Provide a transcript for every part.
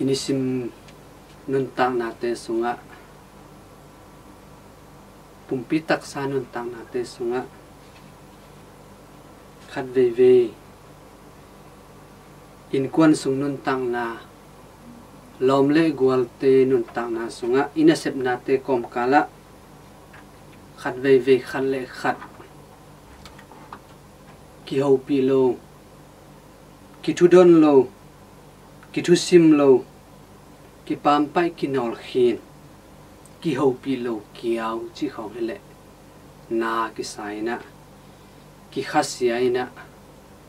inisim nuntang natin sunga. Pumpitak sa nuntang natin sunga. Kadveve inkuan sung nuntang na lomle gualte nuntang na sunga. Inasep nate komkala kala. Kadveve khalle khat kihau pilo kitudon lo. Kitusim lo. Ki pam pai ki nol hin ki ho pi lo kiao chi khong le na ki sai na ki khasia na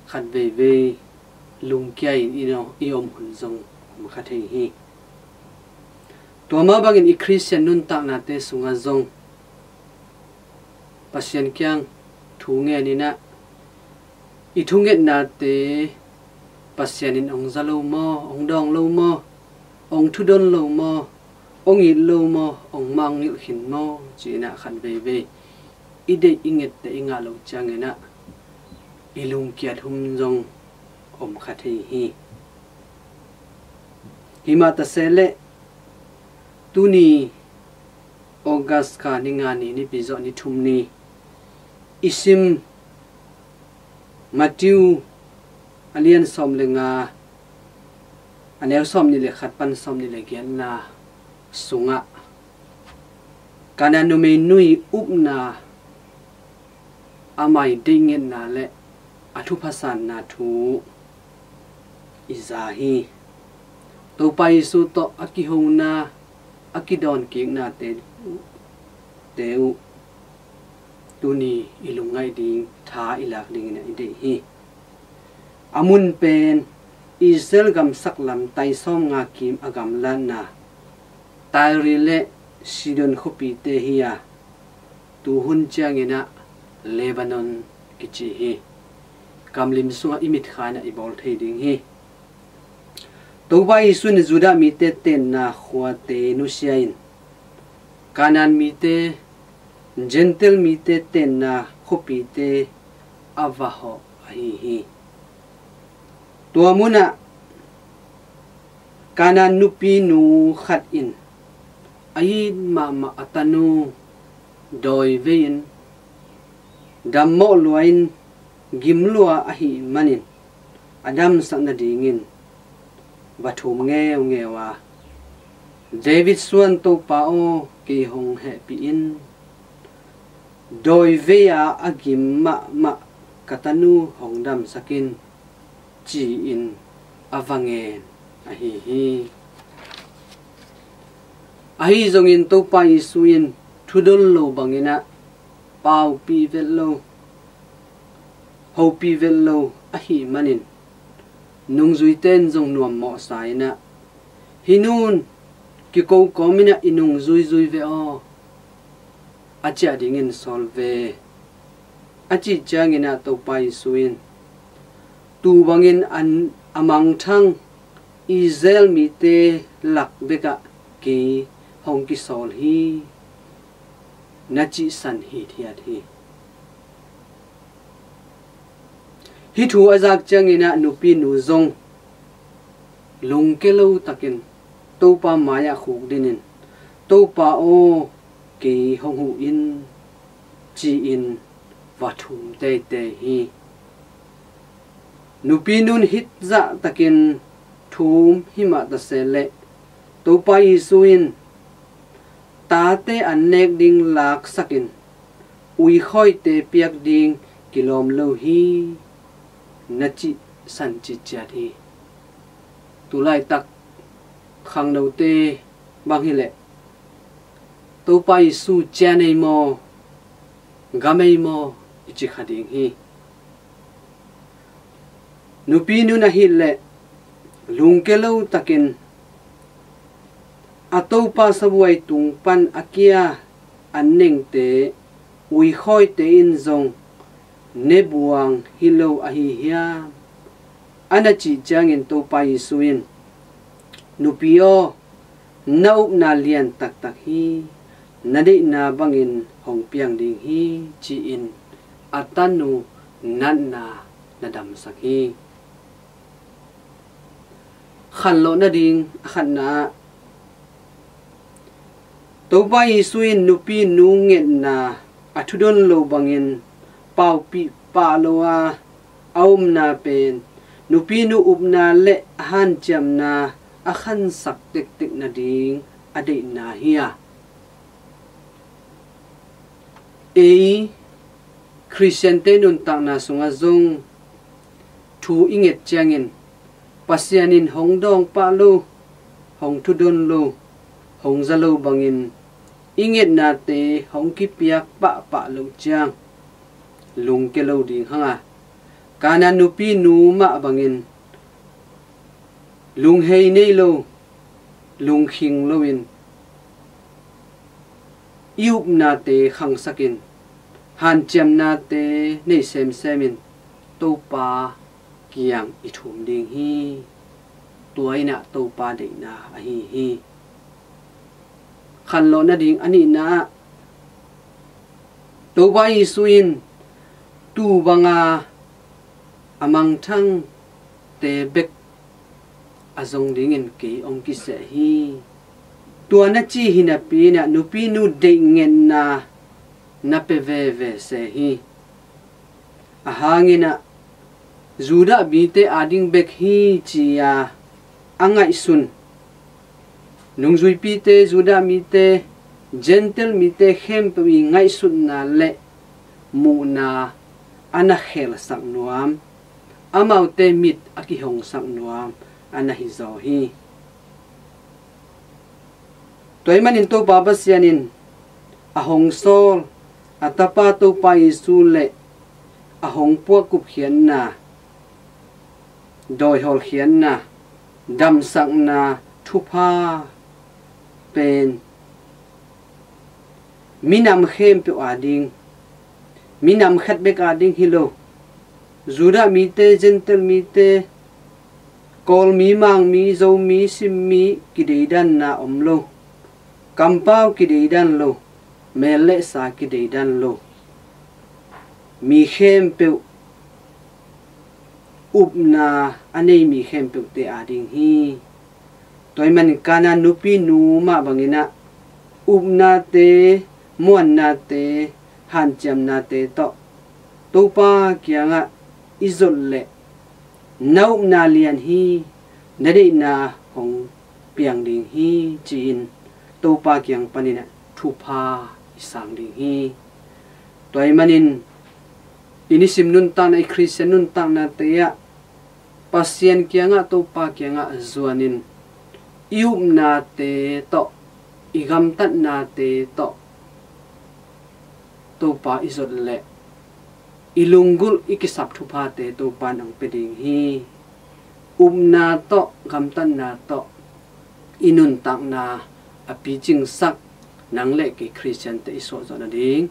khat ve ve lung kia in ino iom hun zong ma kha thei hi to ma bangin i christian nun tak na te sunga zong pasien kyang thu nge ni na i thu nge na te pasien in ong zalo mo ong dong lo mo องทุดนโลมอองอีโลมอองมังนิลหินมอจีนะขันเบเบอีเดอิงเงตเตอิงาโลจังเงนะอีลุงเกียรติหุมจงอมคาเทฮีหิมาตะเซเลตุนีออกัสคานิงานีนิปิโซนิทุมนีอิซิมมาติวอเลียนซอมเลงา อันเอลสอมนี่เลยขัดปันสอมนี่เลยเกียนนาสุงะการนุเมนุยอุบนาอามัยดิเงินนาและอธุพสันนาทูอิซาฮีตัวไปสู่ตออากิฮงนาอากิดอนเกียงนาเตเตวตูนีอิลุงไงดิงท้าอิลักดิงเนี่ยอิเดฮีอามุนเป็น Israel gam saklam tai som nga kim agam lan na tai ri le sidon khopi te hiya tu hun changena Lebanon kichi hi. Kamlim sunga imit khana ibol ding hi. To toba sun juda mi te ten na khwa te nu siain. Kanan mi te gentle mi te ten na khopi te avaho hi hi. ตัวมุนะการานุปีนูขัดอินอายมามาอตานูโดยเวียนดัมโมลวยนกิมลัวอาหิมันินอาดัมสันดีงินวัตถุมเงวเงวาเดวิดส่วนตัวปาโอกีหงแฮปีอินโดยเวียอากิมมะมะกตานูหงดัมสกิน chỉ in avangen a hi hi. A hi zong in to pa i suin thudol lo bangina pau pi vel lo. Ho pi vel lo, a hi manin nung zui ten zong nuam mo sai na. Hinun ki ko ko mina inung zui zui ve o. A cha ding in sol ve. A chi chang ina to pa i suin tu wangin an amang thang izel mi te lak beka ki hong ki sol hi. Na chi san hi thia thi hi thu azak changina nupi nu zong. Lung ke lo takin. To pa maya khu dinin. To pa o ki hong hu in. Chi in va thum te te hi. Nupi nun hit za takin thum hima ta sele to pa isuin ta te anek ding lak sakin. Ui khoi te piak ding kilom lo hi nachi san chi cha thi tu lai tak khang đầu te bang hi le. To pa isu cha nei mo gamei mo, ichi khading hi. nupi nu na hi le lungkelo takin. Ato pa sabuai tung pan akia anning te ui khoi te in zong. Ne buang hilo ahi hia. Ana chi changin to pa isuin nupio naup na lian tak tak hi. Nadi na bangin hong piang ding hi chi in. Atanu nan na nadam sakhi ขันโลนดิงขันนะตัวไปสุยนุปีนูเงินนาอัทุดนโลบังเงินเป่าปีปาโลอาเอามนาเป็นนุปีนูอุบนาเละหันจำนาอขันสักเต็กเต็กนาดิงอดีนาเฮียเอคริสเตียนเตนุนตังนาสุงอาจงทูอิงเงจเจงิน pasianin hongdong pa lu hong thudun lu hong zalu bangin. Inget na te hong ki pia pa pa lu chang lung ke lo ding hanga kana nupi nu ma bangin. Lung hei nei lo lung khing lo in yup na te khang sakin. Han chem na te nei sem semin. To pa kiang i thum ding hi. Tuai na to pa de na a hi. Hi khan lo na ding ani na. To ba i suin tu banga amang thang. Te bek. Azong ding in ki ong ki se hi. Tua na chi hi na pi na nu pi nu de ngen na. Na pe ve ve se hi. A hangina zuda bi te ading bek hi chi ya angai sun. Nung zui pi te zuda mi te gentle mi te khem pi ngai sun na le, mu na ana khel sak nuam. Amau te mit aki hong sak nuam, ana hi zo hi. Toy manin to baba sianin a hong sol, atapa to pa isu le a hong pu kup hian na. โดยหอลเขียนนะดำสังนาทุพาเป็นมินำเข้มเปียวอาดิงมินำขัดเบกอาดิงฮิโลจูดามีเตเจนเตลมีเตกอลมีมังมีโจมีซิมมีกิเดดันนาอมโลกัมปาวกิเดดันโลเมเลสากิเดดันโลมีเข้มเปียว อุปนาอันนี้มีเข้มปุกเตอาดิงฮีตัวมันกานานุปีนูมาบังินะอุปนาเตมวนนาเตหันจำนาเตโตตูปาเกียงะอิจุลเลนาอุปนาเลียนฮีนดินาของเปียงดิงฮีจีนตูปาเกียงปนินะทุพาอิสังดิงฮีตัวมันินอินิสิมนุนตังไอคริสเซนุนตังนาเตยะ pasien kia nga to pa kia nga zuanin. Ium na te to igam tat na te to. To pa isot le. Ilunggul ikisap thu pa te to pa nang peding hi. Um na to gam tan na to. Inun tak na api jing sak nang le ki christian te iso zo na ding.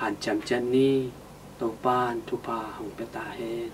Han cham chan ni to pan thu pa hong pe ta hen.